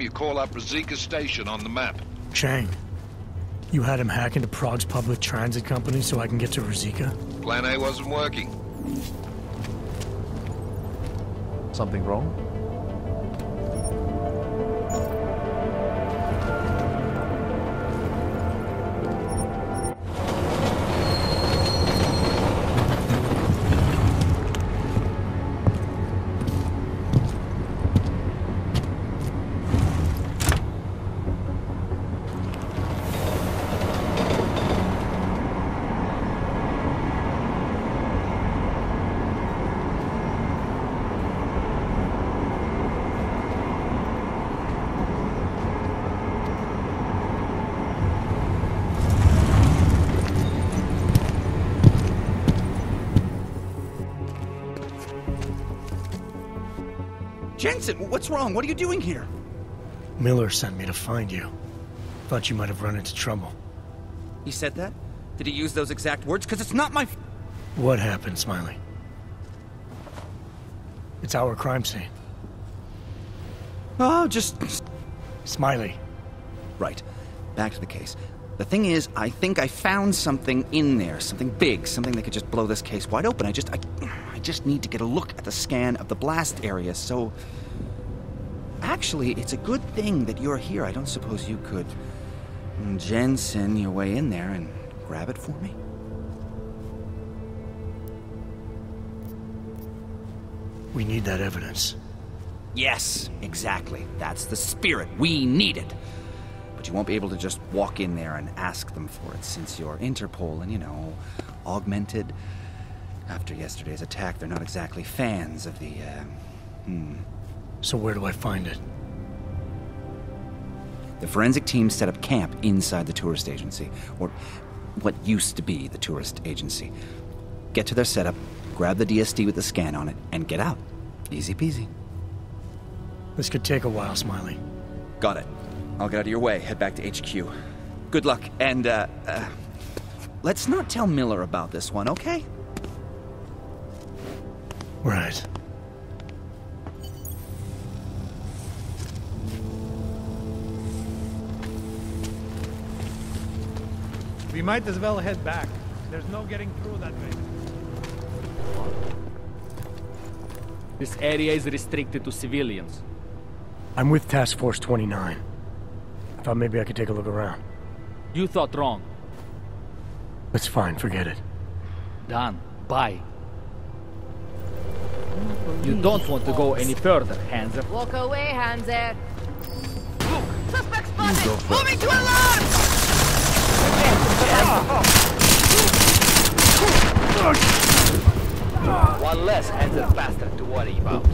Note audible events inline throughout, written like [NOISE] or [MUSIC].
you call up Ruzicka Station on the map. Chang, you had him hack into Prague's public transit company so I can get to Ruzicka? Plan A wasn't working. Something wrong? Jensen, what's wrong? What are you doing here? Miller sent me to find you. Thought you might have run into trouble. He said that? Did he use those exact words? Because it's not my... What happened, Smiley? It's our crime scene. Oh, just... Smiley. Right. Back to the case. The thing is, I think I found something in there. Something big. Something that could just blow this case wide open. I just... I, I just need to get a look at the scan of the blast area, so... Actually, it's a good thing that you're here. I don't suppose you could... Jensen your way in there and grab it for me? We need that evidence. Yes, exactly. That's the spirit. We need it. But you won't be able to just walk in there and ask them for it since you're Interpol and, you know, augmented. After yesterday's attack, they're not exactly fans of the, uh, hmm. So where do I find it? The forensic team set up camp inside the tourist agency, or what used to be the tourist agency. Get to their setup, grab the DSD with the scan on it, and get out. Easy peasy. This could take a while, Smiley. Got it. I'll get out of your way, head back to HQ. Good luck, and, uh, uh let's not tell Miller about this one, okay? Right. We might as well head back. There's no getting through that way. This area is restricted to civilians. I'm with Task Force 29. I thought maybe I could take a look around. You thought wrong. That's fine, forget it. Done. Bye. You don't want to go any further, Hanzer. Walk away, Hanzer. Suspect spotted! Moving to alarm! One less Hanzer bastard to worry about.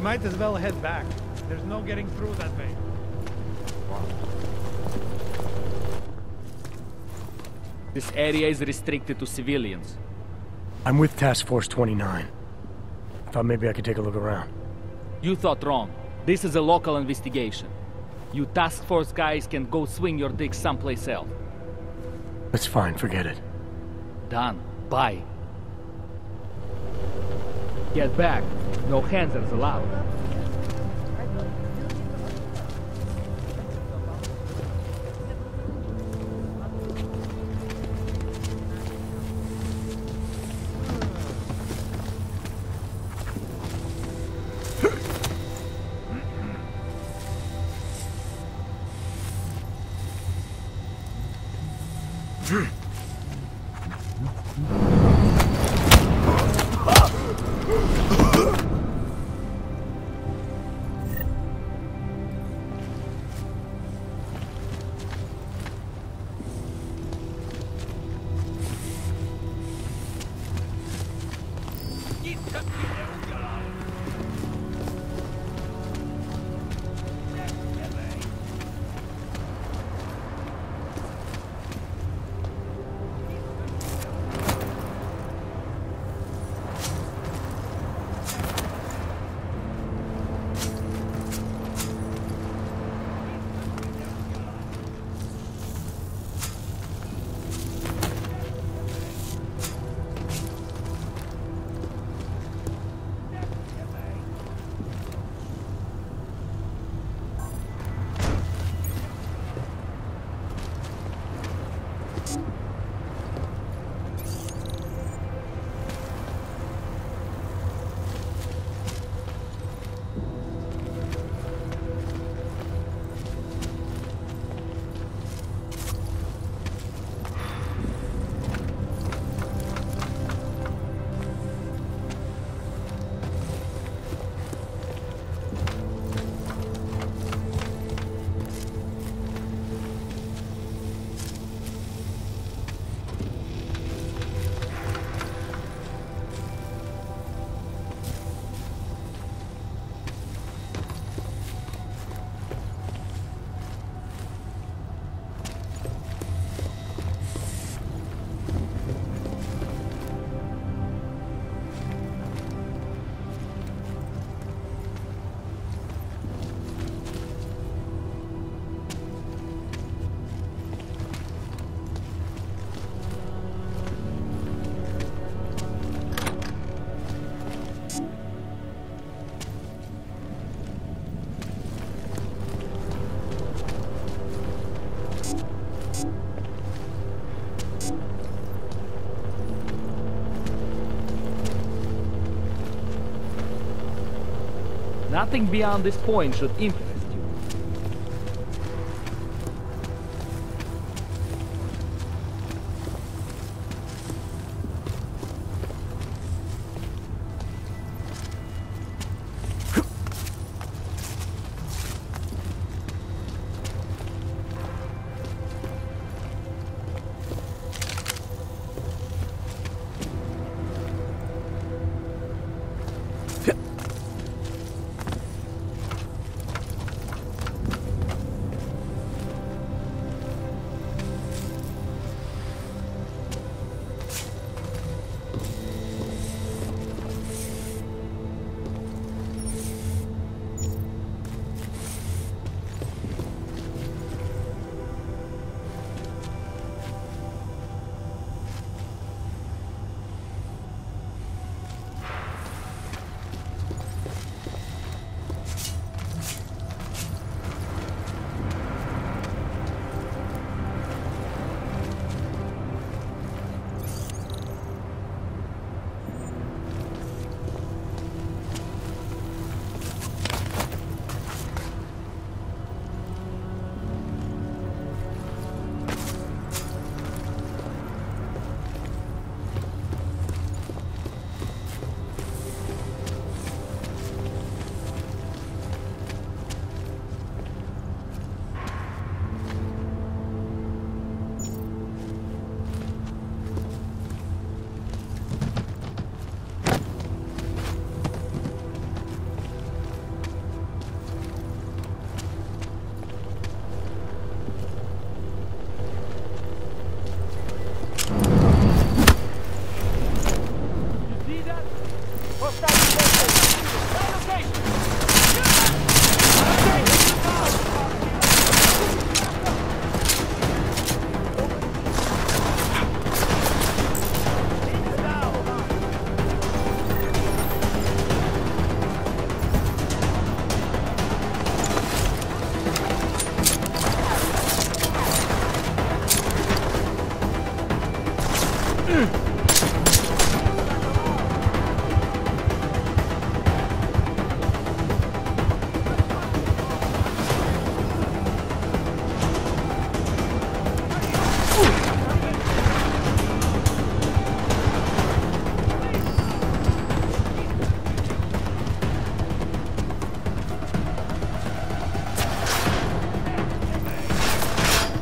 We might as well head back. There's no getting through that way. This area is restricted to civilians. I'm with Task Force 29. I thought maybe I could take a look around. You thought wrong. This is a local investigation. You task force guys can go swing your dick someplace else. That's fine, forget it. Done. Bye. Get back. No Hanzers allowed. Nothing beyond this point should interest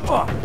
Fuck!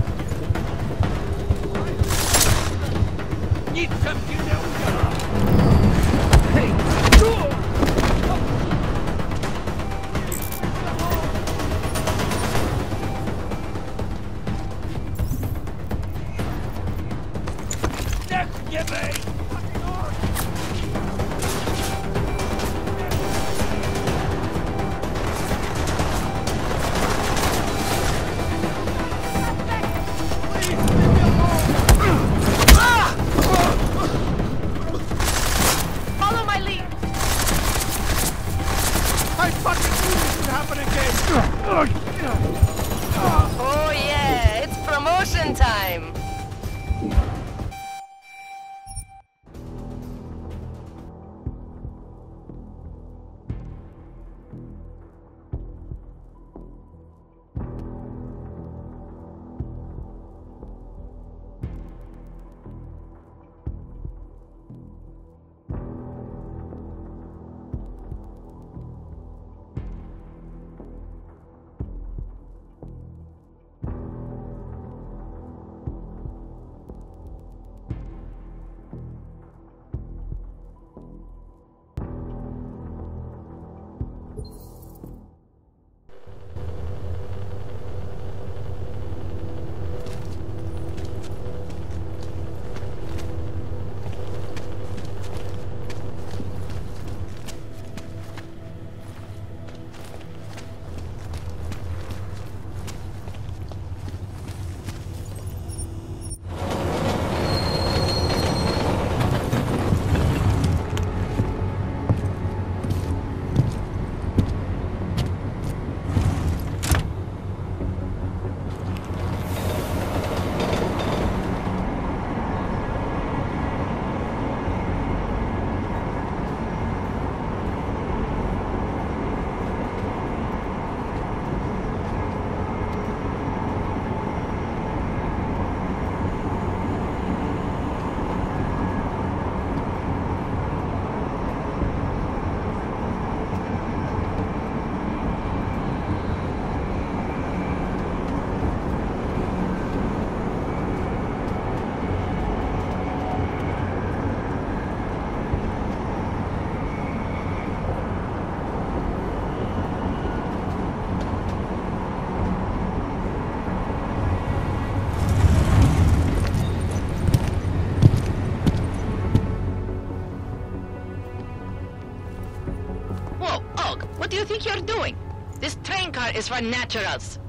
Doing? This train car is for naturals.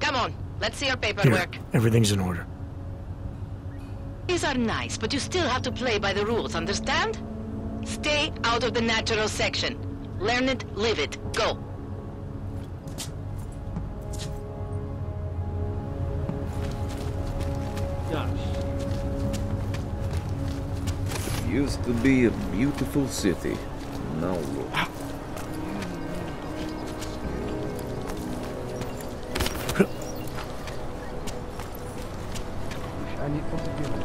Come on, let's see your Here, paperwork. everything's in order. These are nice, but you still have to play by the rules, understand? Stay out of the natural section. Learn it, live it. Go. Gosh. Used to be a beautiful city. Now look. Они оккупированы.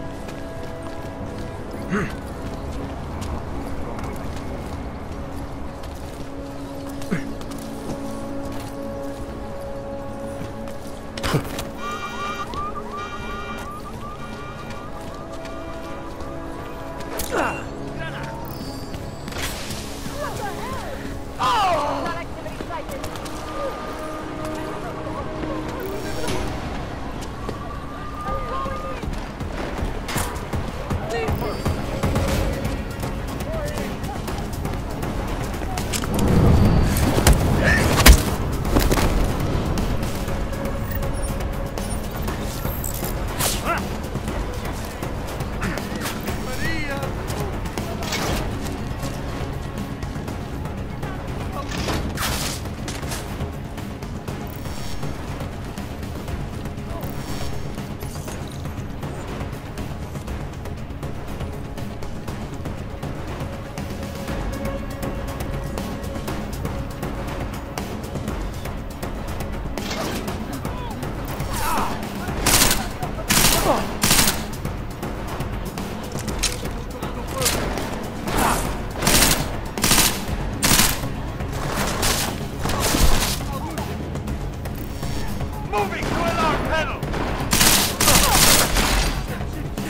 Moving to alarm panel! [LAUGHS]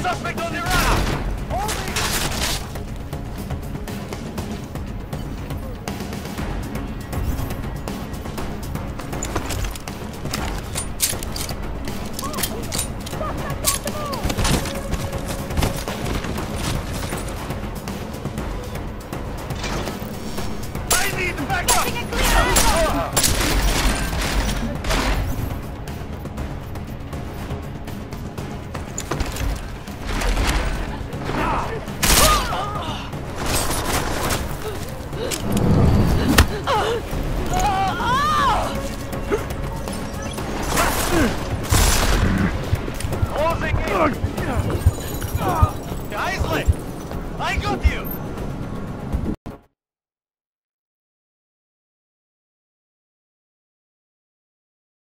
Suspect on the radar!